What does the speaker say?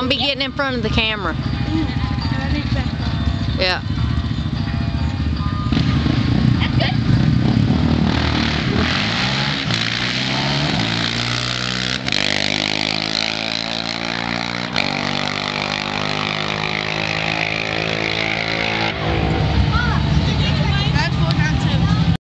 Don't be getting in front of the camera. Yeah.